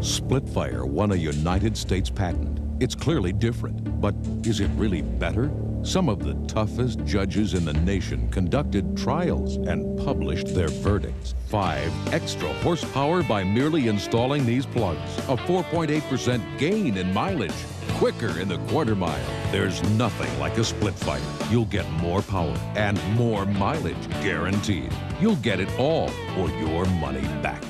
Splitfire won a United States patent. It's clearly different, but is it really better? Some of the toughest judges in the nation conducted trials and published their verdicts. Five extra horsepower by merely installing these plugs. A 4.8% gain in mileage. Quicker in the quarter mile. There's nothing like a Splitfire. You'll get more power and more mileage guaranteed. You'll get it all or your money back.